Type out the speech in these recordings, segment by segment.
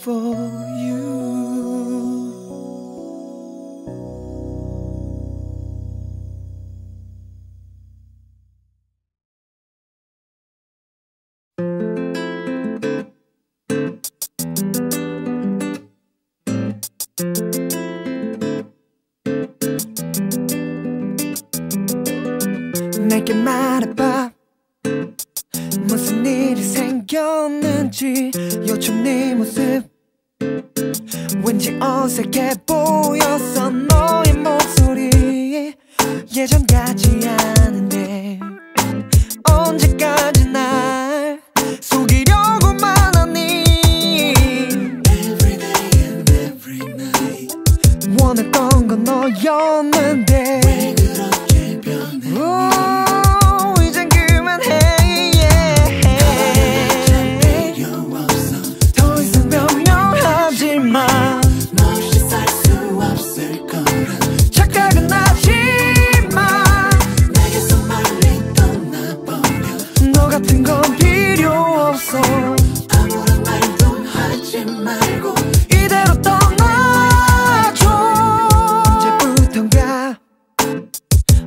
for you. 내게 말해봐 무슨 일이 생겼는지 요즘 네 모습 왠지 어색해 보였어.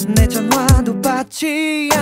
내 전화도 받지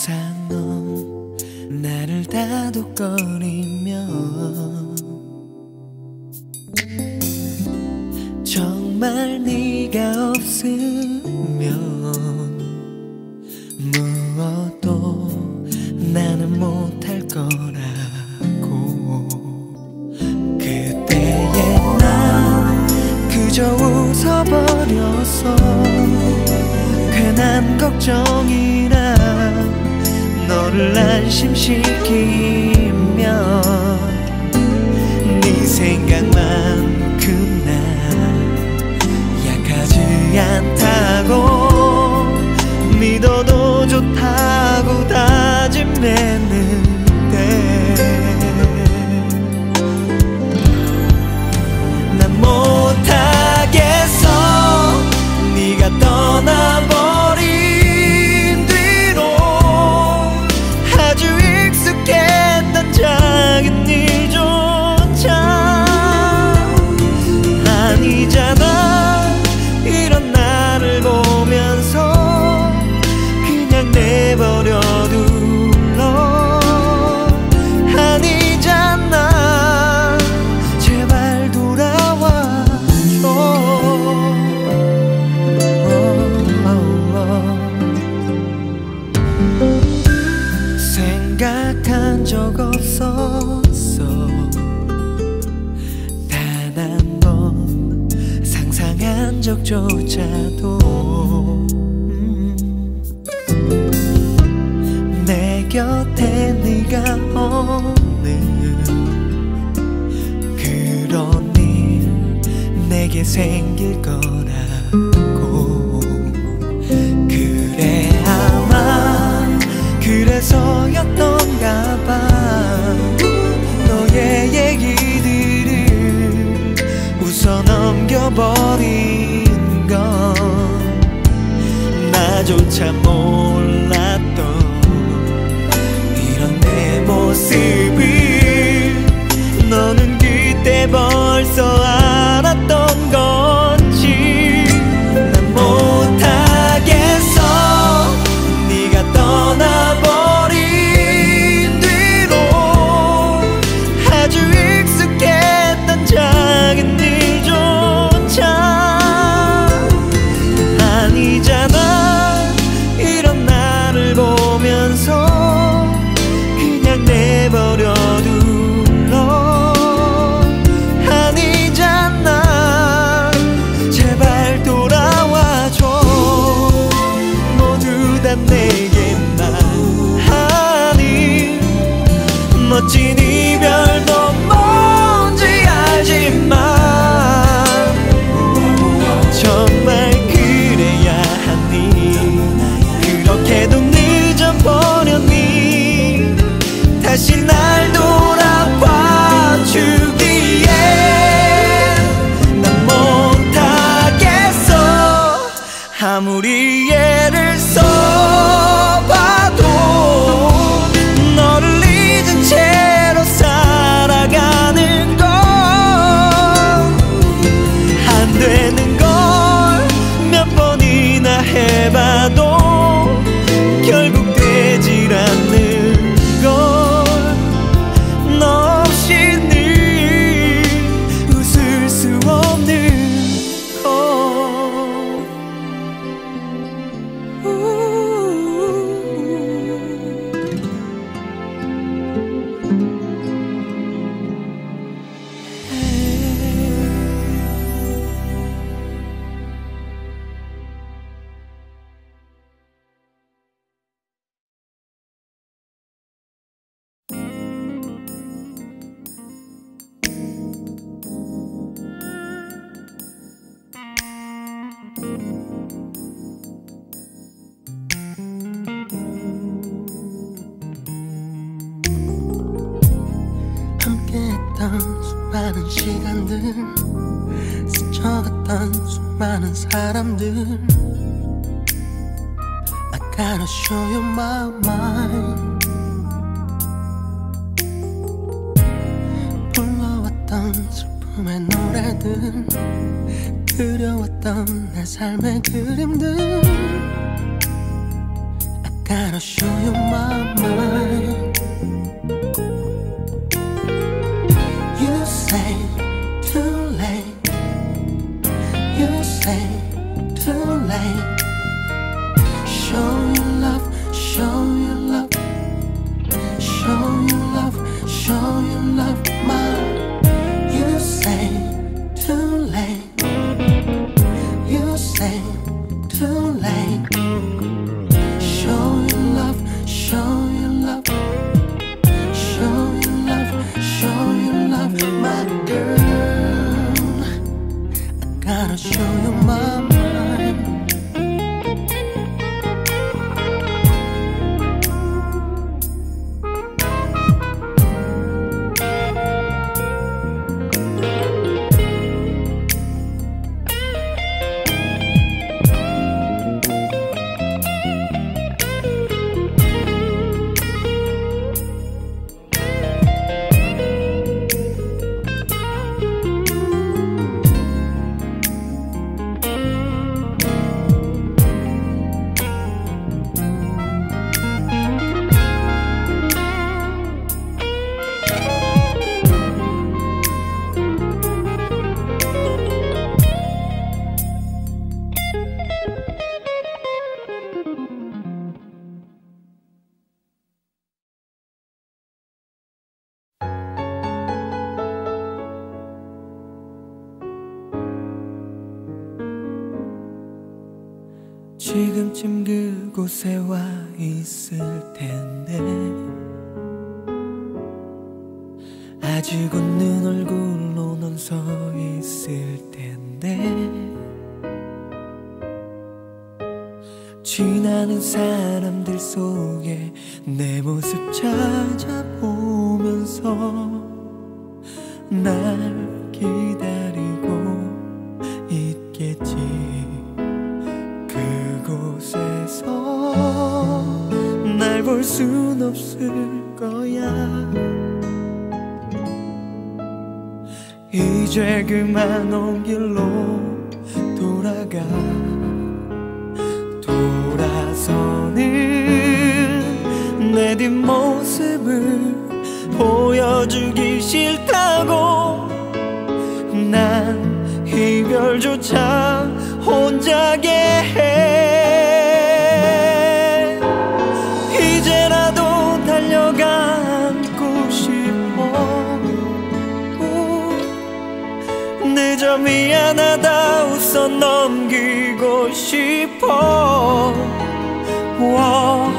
항상 넌 나를 다독거리며 정말 네가 없으면 무엇도 나는 못할 거라고. 그때의 나 그저 웃어버려서 괜한 걱정 안심시키 조차도 음, 내 곁에 네가 오는 그런 일 내게 생길 거라고. 그래 아마 그래서였던가 봐. 너의 얘기들을 웃어 넘겨버린 나조차 몰랐던 이런 내 모습이 너는 그때 벌써 알 Gotta show you my mind? 지금쯤 그곳에 와 있을 텐데. 아직 웃는 얼굴로 넌 서 있을 텐데. 지나는 사람들 속에 내 모습 찾아보면서 날 순 없을 거야. 이제 그만 온 길로 돌아가. 돌아서는 내 뒷모습을 보여주기 싫다고. 난 이별조차 혼자게 해 미안하다 웃어 넘기고 싶어. 워,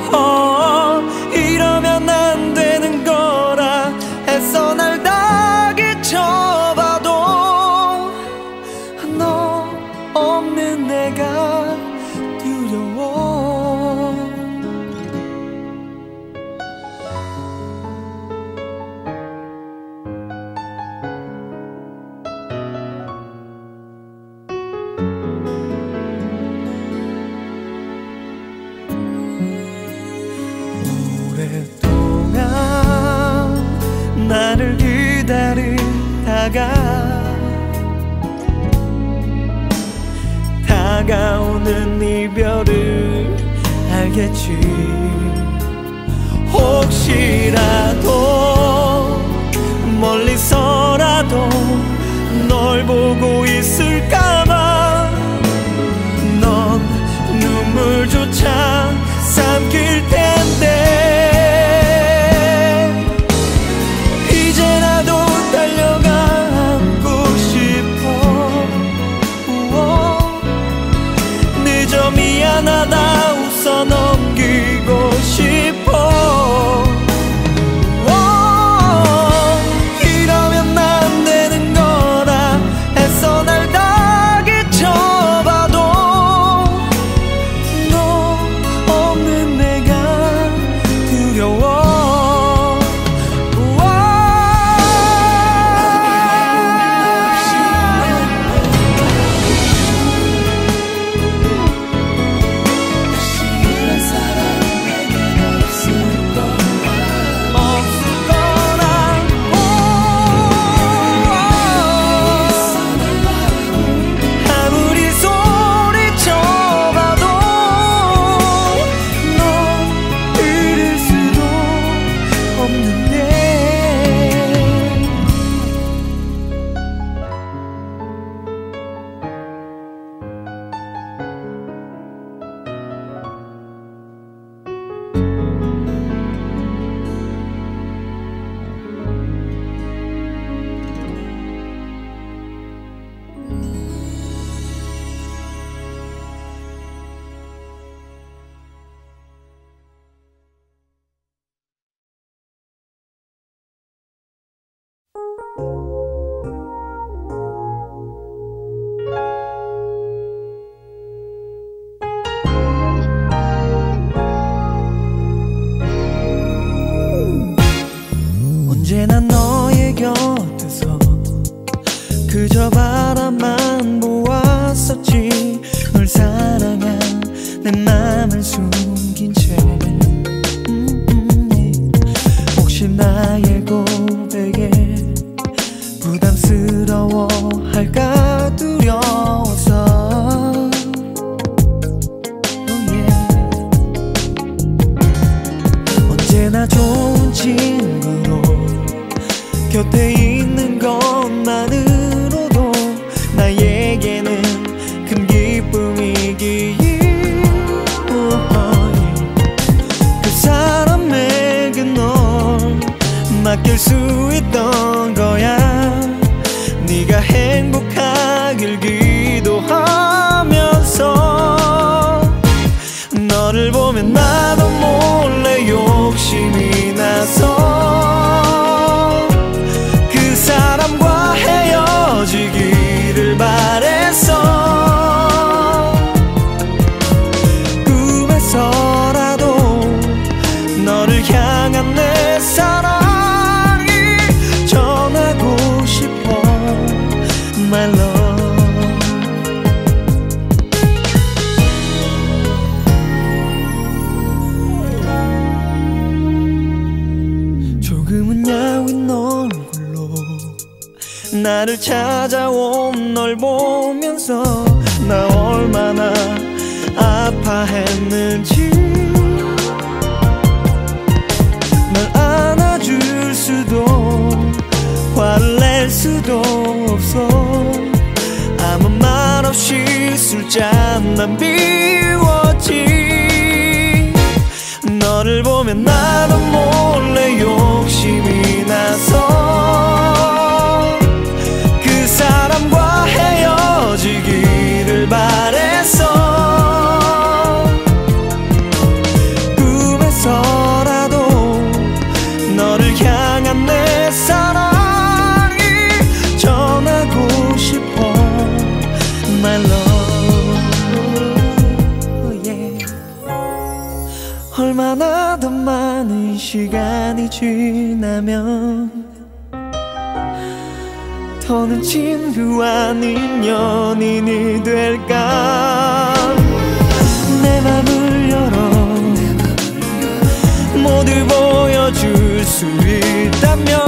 언제나 좋은 친구로 곁에 있는 것만으로도 나에게는 큰 기쁨이기에 그 사람에게 널 맡길 수 있는 나를 찾아온 널 보면서 나 얼마나 아파했는지 널 안아줄 수도 화를 낼 수도 없는 친구와는 인연이 될까? 내 맘을 열어. 모두 보여줄 수 있다면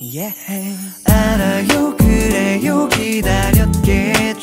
yeah. 알아요 그래요 기다렸겠죠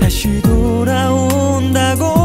다시 돌아온다고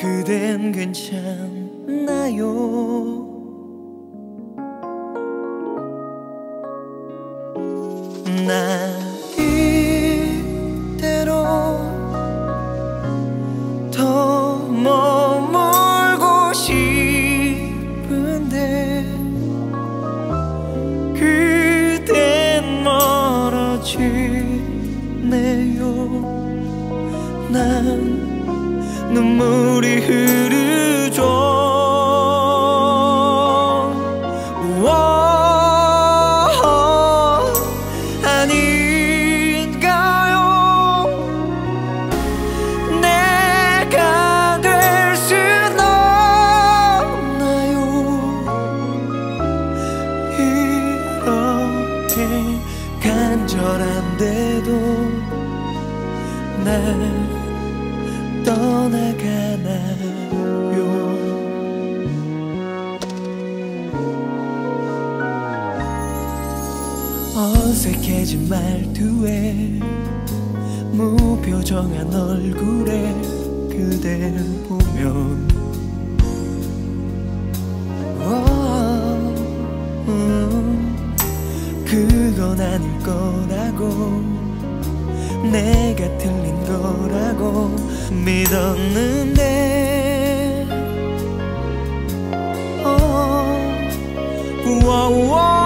그댄 괜찮나요? 노래 그댈 보면. 어, 어, 그건 아닐 거라고. 내가 틀린 거라고 믿었는데. oh, wow, wow.